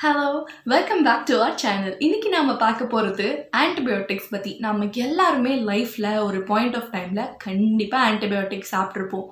Hello welcome back to our channel இன்னைக்கு நாம பார்க்க போகிறது ஆன்டிபயோட்டிக்ஸ் பற்றி நம்ம எல்லாருமே லைஃப்பில் ஒரு பாயிண்ட் ஆஃப் டைமில் கண்டிப்பாக ஆன்டிபயோட்டிக்ஸ் சாப்பிட்ருப்போம்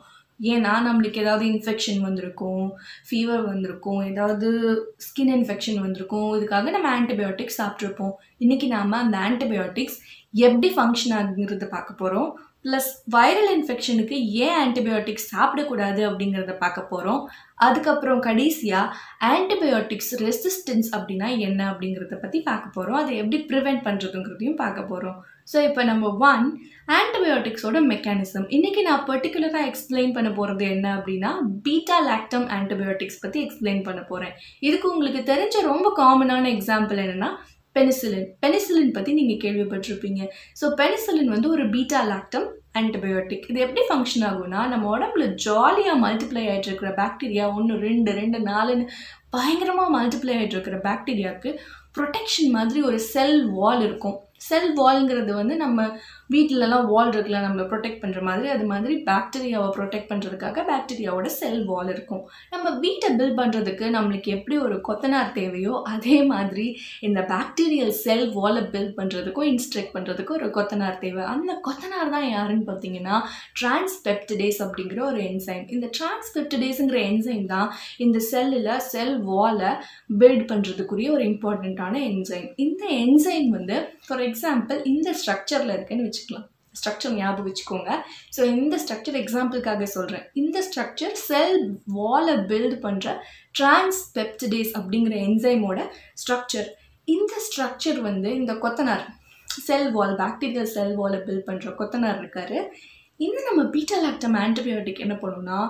ஏன்னா நம்மளுக்கு ஏதாவது இன்ஃபெக்ஷன் வந்திருக்கும் ஃபீவர் வந்திருக்கும் ஏதாவது ஸ்கின் இன்ஃபெக்ஷன் வந்திருக்கும் இதுக்காக நம்ம ஆன்டிபயோட்டிக்ஸ் சாப்பிட்ருப்போம் இன்னைக்கு நாம் அந்த ஆன்டிபயோட்டிக்ஸ் எப்படி ஃபங்க்ஷன் ஆகுங்கிறத பார்க்க போகிறோம் ப்ளஸ் வைரல் இன்ஃபெக்ஷனுக்கு ஏன் ஆன்டிபயோட்டிக்ஸ் சாப்பிடக்கூடாது அப்படிங்கிறத பார்க்க போகிறோம் அதுக்கப்புறம் கடைசியாக ஆன்டிபயோட்டிக்ஸ் ரெசிஸ்டன்ஸ் அப்படின்னா என்ன அப்படிங்கிறத பற்றி பார்க்க போகிறோம் அதை எப்படி ப்ரிவெண்ட் பண்ணுறதுங்கிறதையும் பார்க்க போகிறோம் ஸோ இப்போ நம்ம ஒன் ஆன்டிபயோட்டிக்ஸோட மெக்கானிசம் இன்றைக்கி நான் பர்டிகுலராக எக்ஸ்பிளைன் பண்ண போகிறது என்ன அப்படின்னா பீட்டா லாக்டம் ஆன்டிபயோட்டிக்ஸ் பற்றி எக்ஸ்பிளைன் பண்ண போகிறேன் இதுக்கு உங்களுக்கு தெரிஞ்ச ரொம்ப காமனான எக்ஸாம்பிள் என்னென்னா பெனிசிலின். பெனிசிலின் பற்றி நீங்கள் கேள்விப்பட்டிருப்பீங்க. ஸோ பெனிசிலின் வந்து ஒரு பீட்டா லாக்டம் ஆன்டிபயோட்டிக் இது எப்படி ஃபங்க்ஷன் ஆகும்னா நம்ம உடம்புல ஜாலியாக மல்டிப்ளை ஆகிட்டு இருக்கிற பாக்டீரியா ஒன்று ரெண்டு ரெண்டு நாலுன்னு பயங்கரமாக மல்டிப்ளை ஆகிட்டு இருக்கிற பாக்டீரியாவுக்கு ப்ரொடெக்ஷன் மாதிரி ஒரு செல் வால் இருக்கும். செல் வால்ங்கிறது வந்து நம்ம வீட்டிலலாம் வால் இருக்குல்ல நம்மளை ப்ரொடெக்ட் பண்ணுற மாதிரி அது மாதிரி பாக்டீரியாவை ப்ரொடெக்ட் பண்ணுறதுக்காக பாக்டீரியாவோட செல் வால் இருக்கும். நம்ம வீட்டை பில்ட் பண்ணுறதுக்கு நம்மளுக்கு எப்படி ஒரு கொத்தனார் தேவையோ அதே மாதிரி இந்த பாக்டீரியல் செல் வாலை பில்ட் பண்ணுறதுக்கும் இன்ஸ்ட்ரக்ட் பண்ணுறதுக்கும் ஒரு கொத்தனார் தேவை. அந்த கொத்தனார் தான் யாருன்னு பார்த்தீங்கன்னா டிரான்ஸ்பெப்டிடேஸ் அப்படிங்கிற ஒரு என்சைம் இந்த டிரான்ஸ்பெப்டிடேஸுங்கிற என்சைம் தான் இந்த செல்லில் செல் வாலை பில்ட் பண்ணுறதுக்குரிய ஒரு இம்பார்ட்டண்ட்டான என்சைம் இந்த என்சைம் வந்து ஃபார் எக்ஸாம்பிள் இந்த ஸ்ட்ரக்சரில் இருக்குன்னு வச்சுக்கலாம். ஸ்ட்ரக்சர் ஞாபகம் வச்சுக்கோங்க. ஸோ இந்த ஸ்ட்ரக்சர் எக்ஸாம்பிளுக்காக சொல்கிறேன் இந்த ஸ்ட்ரக்சர் செல் வாலை பில்ட் பண்ணுற டிரான்ஸ்பெப்டிடேஸ் அப்படிங்கிற என்சைமோட ஸ்ட்ரக்சர் இந்த ஸ்ட்ரக்சர் வந்து இந்த கொத்தனார் செல் வால் பாக்டீரியல் செல் வாலை பில்ட் பண்ணுற கொத்தனார் இருக்காரு. இந்த நம்ம பீட்டா லாக்டம் ஆன்டிபயோட்டிக் என்ன பண்ணுன்னா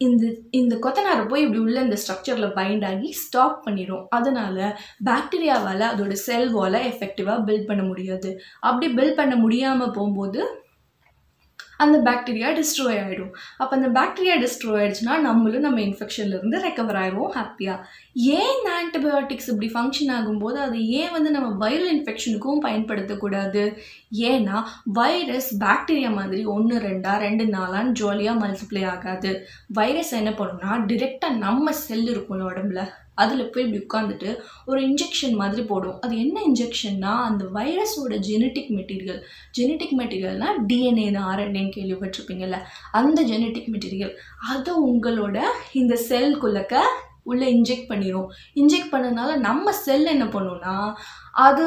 இந்த இந்த கொத்தனாரை போய் இப்படி உள்ள இந்த ஸ்ட்ரக்சரில் பைண்ட் ஆகி ஸ்டாப் பண்ணிடும் அதனால் பாக்டீரியாவால் அதோட செல் வாலை எஃபெக்டிவாக பில்ட் பண்ண முடியாது. அப்படி பில்ட் பண்ண முடியாமல் போகும்போது அந்த பாக்டீரியா டிஸ்ட்ராய் ஆகிடும் அப்போ அந்த பாக்டீரியா டிஸ்ட்ராய் ஆகிடுச்சுன்னா நம்மளும் நம்ம இன்ஃபெக்ஷன்லேருந்து ரெக்கவர் ஆயிடுவோம் ஹாப்பியாக ஏன் இந்த ஆன்டிபயோட்டிக்ஸ் இப்படி ஃபங்க்ஷன் ஆகும்போது அது ஏன் வந்து நம்ம வைரல் இன்ஃபெக்ஷனுக்கும் பயன்படுத்தக்கூடாது? ஏன்னா வைரஸ் பாக்டீரியா மாதிரி ஒன்று ரெண்டா ரெண்டு நாளான்னு ஜாலியாக மல்டிப்ளை ஆகாது. வைரஸ் என்ன பண்ணுன்னா டிரெக்டாக நம்ம செல் இருக்கும்ல உடம்புல. அதில் போய் இப்படி உட்காந்துட்டு ஒரு இன்ஜெக்ஷன் மாதிரி போடும் அது என்ன இன்ஜெக்ஷன்னா அந்த வைரஸோட ஜெனட்டிக் மெட்டீரியல் ஜெனட்டிக் மெட்டீரியல்னால் டிஎன்ஏன்னு ஆர்என்ஏன்னு கேள்விப்பட்டிருப்பீங்கல்ல? அந்த ஜெனட்டிக் மெட்டீரியல் அதை உங்களோட இந்த செல்குள்ளக்க உள்ளே இன்ஜெக்ட் பண்ணிடும் இன்ஜெக்ட் பண்ணனால நம்ம செல் என்ன பண்ணும்னா அது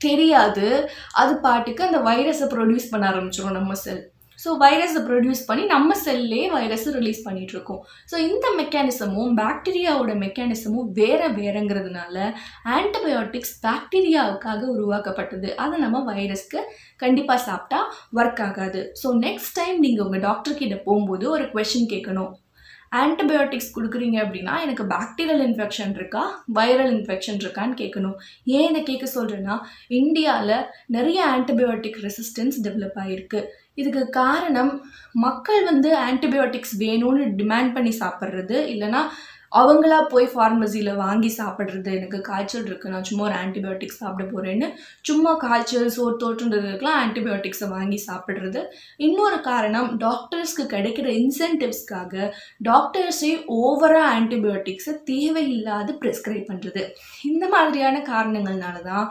தெரியாது. அது பாட்டுக்கு அந்த வைரஸை ப்ரொடியூஸ் பண்ண ஆரம்பிச்சிடும் நம்ம செல் ஸோ வைரஸை ப்ரொடியூஸ் பண்ணி நம்ம செல்லே வைரஸை ரிலீஸ் பண்ணிகிட்ருக்கோம் ஸோ இந்த மெக்கானிசமும் பாக்டீரியாவோட மெக்கானிசமும் வேறு வேறுங்கிறதுனால ஆன்டிபயோட்டிக்ஸ் பாக்டீரியாவுக்காக உருவாக்கப்பட்டது. அதை நம்ம வைரஸ்க்கு கண்டிப்பாக சாப்பிட்டா ஒர்க் ஆகாது. ஸோ நெக்ஸ்ட் டைம் நீங்கள் உங்கள் டாக்டர்கிட்ட போகும்போது ஒரு கொஷின் கேட்கணும். ஆன்டிபயோட்டிக்ஸ் கொடுக்குறீங்க அப்படின்னா எனக்கு பாக்டீரியல் இன்ஃபெக்ஷன் இருக்கா? வைரல் இன்ஃபெக்ஷன் இருக்கான்னு கேட்கணும். ஏன் இதை கேட்க சொல்கிறேன்னா இந்தியாவில் நிறைய ஆன்டிபயோட்டிக் ரெசிஸ்டன்ஸ் டெவலப் ஆகிருக்கு இதுக்கு காரணம் மக்கள் வந்து ஆன்டிபயோட்டிக்ஸ் வேணும்னு டிமாண்ட் பண்ணி சாப்பிட்றது இல்லைனா அவங்களா போய் ஃபார்மசியில் வாங்கி சாப்பிட்றது எனக்கு காய்ச்சல் இருக்குது நான் சும்மா ஒரு ஆன்டிபயோட்டிக்ஸ் சாப்பிட போகிறேன்னு சும்மா காய்ச்சல் சோர் தோற்றுன்றதுக்கெலாம் ஆன்டிபயோட்டிக்ஸை வாங்கி சாப்பிட்றது. இன்னொரு காரணம் டாக்டர்ஸ்க்கு கிடைக்கிற இன்சென்டிவ்ஸ்க்காக டாக்டர்ஸே ஓவராக ஆன்டிபயோட்டிக்ஸை தேவையில்லாது ப்ரிஸ்கிரைப் பண்ணுறது இந்த மாதிரியான காரணங்கள்னால தான்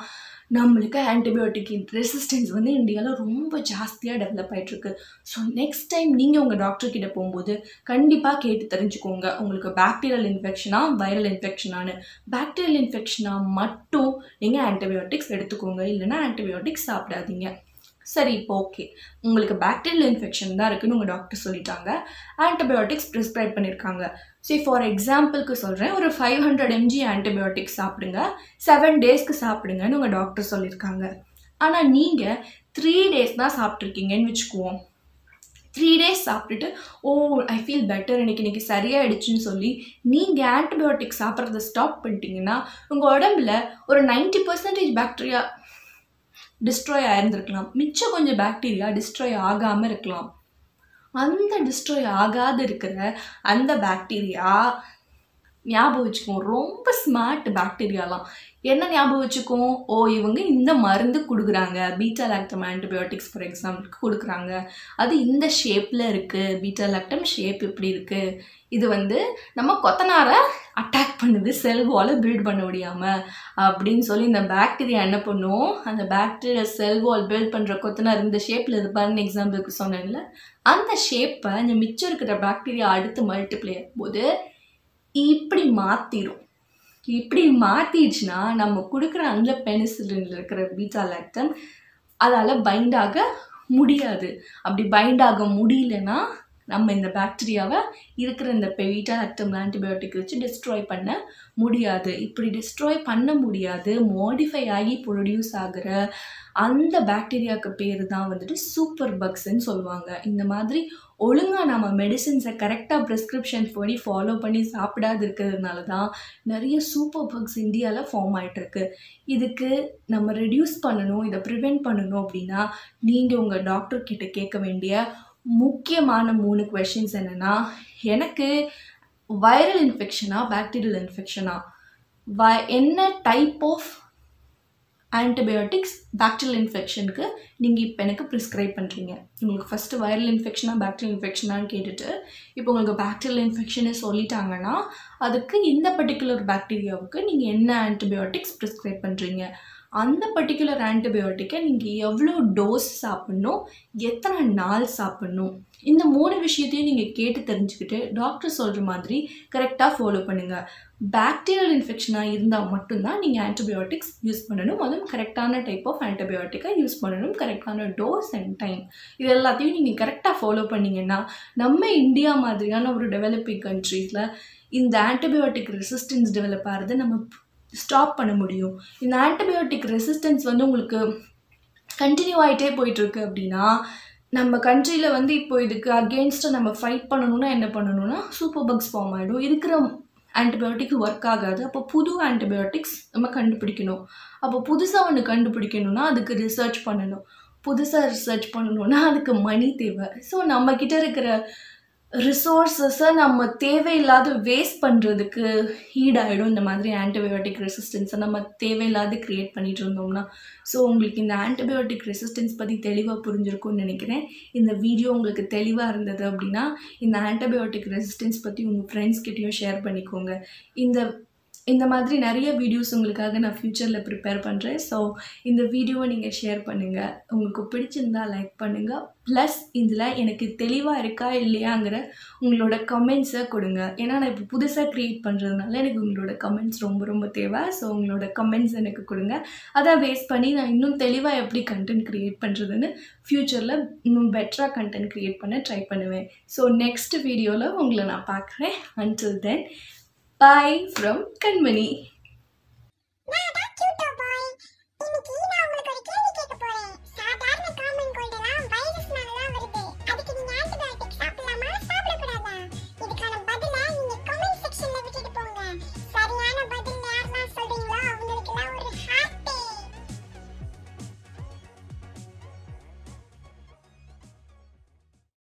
நம்மளுக்கு ஆன்டிபயோட்டிக் ரெசிஸ்டன்ஸ் வந்து இந்தியாவில் ரொம்ப ஜாஸ்தியாக டெவலப் ஆகிட்டுருக்கு ஸோ நெக்ஸ்ட் டைம் நீங்கள் உங்கள் டாக்டர்கிட்ட போகும்போது கண்டிப்பாக கேட்டு தெரிஞ்சுக்கோங்க. உங்களுக்கு பாக்டீரியல் இன்ஃபெக்ஷனா வைரல் இன்ஃபெக்ஷனானு பாக்டீரியல் இன்ஃபெக்ஷனாக மட்டும் நீங்கள் ஆன்டிபயோட்டிக்ஸ் எடுத்துக்கோங்க. இல்லைனா ஆன்டிபயோட்டிக்ஸ் சாப்பிடாதீங்க. சரி இப்போ ஓகே உங்களுக்கு பேக்டீரியல் இன்ஃபெக்ஷன் தான் இருக்குதுன்னு உங்கள் டாக்டர் சொல்லிட்டாங்க. ஆன்டிபயோட்டிக்ஸ் ப்ரிஸ்கிரைப் பண்ணியிருக்காங்க சரி ஃபார் எக்ஸாம்பிளுக்கு சொல்கிறேன் ஒரு ஃபைவ் ஹண்ட்ரட் எம்ஜி ஆன்டிபயோட்டிக் சாப்பிடுங்க. செவன் டேஸ்க்கு சாப்பிடுங்கன்னு உங்கள் டாக்டர் சொல்லியிருக்காங்க ஆனால் நீங்கள் த்ரீ டேஸ் தான் சாப்பிட்ருக்கீங்கன்னு வச்சுக்குவோம். த்ரீ டேஸ் சாப்பிட்டுட்டு ஓ ஐ ஃபீல் பெட்டர் எனக்கு இன்றைக்கி சரியாயிடுச்சுன்னு சொல்லி நீங்கள் ஆன்டிபயோட்டிக் சாப்பிட்றத ஸ்டாப் பண்ணிட்டீங்கன்னா உங்கள் உடம்புல ஒரு நைன்ட்டி பர்சன்டேஜ் பாக்டீரியா டிஸ்ட்ராய் ஆயிருந்திருக்கலாம். மிச்சம் கொஞ்சம் பாக்டீரியா டிஸ்ட்ராய் ஆகாமல் இருக்கலாம். அந்த டிஸ்ட்ராய் ஆகாது இருக்கிற அந்த பாக்டீரியா ஞாபகம் வச்சுக்கும் ரொம்ப ஸ்மார்ட் பாக்டீரியாலாம் என்ன ஞாபகம் வச்சுக்கும் ஓ இவங்க இந்த மருந்து கொடுக்குறாங்க. பீட்டா லாக்டம் ஆன்டிபயோட்டிக்ஸ் ஃபார் எக்ஸாம்பிளுக்கு கொடுக்குறாங்க. அது இந்த ஷேப்பில் இருக்குது பீட்டா லாக்டம் ஷேப் இப்படி இருக்குது இது வந்து நம்ம கொத்தனாரை அட்டாக் பண்ணுது செல் வாலை பில்ட் பண்ண முடியாமல் அப்படின்னு சொல்லி இந்த பாக்டீரியா என்ன பண்ணும்? அந்த பாக்டீரியா செல் வால் பில்ட் பண்ணுற கொத்தனார் இந்த ஷேப்பில் இருப்பாருன்னு எக்ஸாம்பிளுக்கு சொன்னேன்ல. அந்த ஷேப்பை இந்த மிச்சம் இருக்கிற பாக்டீரியா அடுத்து மல்டிப்ளை போது இப்படி மாற்றிடும் இப்படி மாற்றிடுச்சுன்னா நம்ம கொடுக்குற அந்த பெனிசிலின் இருக்கிற பீட்டா லாக்டன் அதால் பைண்ட் ஆக முடியாது. அப்படி பைண்ட் ஆக முடியலன்னா நம்ம இந்த பாக்டீரியாவை இருக்கிற இந்த பெவிட்டா ஆக்டம் ஆன்டிபயோட்டிக் வச்சு டிஸ்ட்ராய் பண்ண முடியாது. இப்படி டிஸ்ட்ராய் பண்ண முடியாது. மாடிஃபை ஆகி ப்ரொடியூஸ் ஆகிற அந்த பாக்டீரியாவுக்கு பேர் தான் வந்துட்டு சூப்பர் பக்ஸ்ன்னு சொல்லுவாங்க. இந்த மாதிரி ஒழுங்காக நம்ம மெடிசின்ஸை கரெக்டாக ப்ரிஸ்கிரிப்ஷன் படி ஃபாலோ பண்ணி சாப்பிடாது இருக்கிறதுனால தான் நிறைய சூப்பர் பக்ஸ் இந்தியாவில் ஃபார்ம் ஆகிட்டுருக்கு இதுக்கு நம்ம ரெடியூஸ் பண்ணணும் இதை ப்ரிவெண்ட் பண்ணணும் அப்படின்னா நீங்கள் உங்கள் டாக்டர்கிட்ட கேட்க வேண்டிய முக்கியமான மூணு கொஷின்ஸ் என்னென்னா எனக்கு வைரல் இன்ஃபெக்ஷனா பேக்டீரியல் இன்ஃபெக்ஷனா வ என்ன டைப் ஆஃப் ஆன்டிபயோட்டிக்ஸ் பாக்டீரியல் இன்ஃபெக்ஷனுக்கு நீங்கள் இப்போ எனக்கு ப்ரிஸ்கிரைப் பண்ணுறீங்க உங்களுக்கு ஃபஸ்ட்டு வைரல் இன்ஃபெக்ஷனா பேக்டீரியல் இன்ஃபெக்ஷனான்னு கேட்டுட்டு இப்போ உங்களுக்கு பாக்டீரியல் இன்ஃபெக்ஷனே சொல்லிட்டாங்கன்னா அதுக்கு இந்த பர்டிகுலர் பாக்டீரியாவுக்கு நீங்கள் என்ன ஆன்டிபயோட்டிக்ஸ் ப்ரிஸ்கிரைப் பண்ணுறீங்க அந்த பர்டிகுலர் ஆன்டிபயோட்டிக்கை நீங்கள் எவ்வளோ டோஸ் சாப்பிட்ணும் எத்தனை நாள் சாப்பிட்ணும்? இந்த மூணு விஷயத்தையும் நீங்கள் கேட்டு தெரிஞ்சுக்கிட்டு டாக்டர் சொல்கிற மாதிரி கரெக்டாக ஃபாலோ பண்ணுங்கள் பேக்டீரியல் இன்ஃபெக்ஷனாக இருந்தால் மட்டும்தான் நீங்கள் ஆன்டிபயோட்டிக்ஸ் யூஸ் பண்ணணும். அதுவும் கரெக்டான டைப் ஆஃப் ஆன்டிபயோட்டிக்காக யூஸ் பண்ணணும். கரெக்டான டோஸ் அண்ட் டைம் இது எல்லாத்தையும் நீங்கள் கரெக்டாக ஃபாலோ பண்ணிங்கன்னா நம்ம இந்தியா மாதிரியான ஒரு டெவலப்பிங் கண்ட்ரீஸில் இந்த ஆன்டிபயோட்டிக் ரெசிஸ்டன்ஸ் டெவலப் ஆகிறது நம்ம ஸ்டாப் பண்ண முடியும். இந்த ஆன்டிபயோட்டிக் ரெசிஸ்டன்ஸ் வந்து உங்களுக்கு கண்டினியூ ஆகிட்டே போயிட்டுருக்கு அப்படின்னா நம்ம கண்ட்ரியில் வந்து இப்போ இதுக்கு அகெயின்ஸ்டாக நம்ம ஃபைட் பண்ணணும்னா என்ன பண்ணணும்னா சூப்பர் பக்ஸ் ஃபார்ம் ஆகிடும் இருக்கிற ஆன்டிபயோட்டிக் ஒர்க் ஆகாது. அப்போ புது ஆன்டிபயோட்டிக்ஸ் நம்ம கண்டுபிடிக்கணும். அப்போ புதுசாக ஒன்று கண்டுபிடிக்கணும்னா அதுக்கு ரிசர்ச் பண்ணணும். புதுசாக ரிசர்ச் பண்ணணும்னா அதுக்கு மணி தேவை. ஸோ நம்மக்கிட்ட இருக்கிற ரிசோர்ஸஸை நம்ம தேவையில்லாத வேஸ்ட் பண்ணுறதுக்கு ஈடாயிடும். இந்த மாதிரி ஆன்டிபயோட்டிக் ரெசிஸ்டன்ஸை நம்ம தேவையில்லாத க்ரியேட் பண்ணிட்டு இருந்தோம்னா. ஸோ உங்களுக்கு இந்த ஆன்டிபயோட்டிக் ரெசிஸ்டன்ஸ் பற்றி தெளிவாக புரிஞ்சிருக்கும்னு நினைக்கிறேன். இந்த வீடியோ உங்களுக்கு தெளிவாக இருந்தது அப்படின்னா இந்த ஆன்டிபயோட்டிக் ரெசிஸ்டன்ஸ் பற்றி உங்கள் ஃப்ரெண்ட்ஸ்கிட்டையும் ஷேர் பண்ணிக்கோங்க. இந்த இந்த மாதிரி நிறைய வீடியோஸ் உங்களுக்காக நான் ஃப்யூச்சரில் ப்ரிப்பேர் பண்ணுறேன் ஸோ இந்த வீடியோவை நீங்கள் ஷேர் பண்ணுங்கள் உங்களுக்கு பிடிச்சிருந்தா லைக் பண்ணுங்கள் ப்ளஸ் இதில் எனக்கு தெளிவாக இருக்கா இல்லையாங்கிற உங்களோட கமெண்ட்ஸை கொடுங்க. ஏன்னா நான் இப்போ புதுசாக க்ரியேட் பண்ணுறதுனால எனக்கு உங்களோட கமெண்ட்ஸ் ரொம்ப ரொம்ப தேவை. ஸோ உங்களோட கமெண்ட்ஸ் எனக்கு கொடுங்க. அதை பேஸ் பண்ணி நான் இன்னும் தெளிவாக எப்படி கண்டென்ட் க்ரியேட் பண்ணுறதுன்னு ஃப்யூச்சரில் இன்னும் பெட்டராக கண்டென்ட் க்ரியேட் பண்ண ட்ரை பண்ணுவேன். ஸோ நெக்ஸ்ட் வீடியோவில் உங்களை நான் பார்க்குறேன். Until then Bye from Kanmani.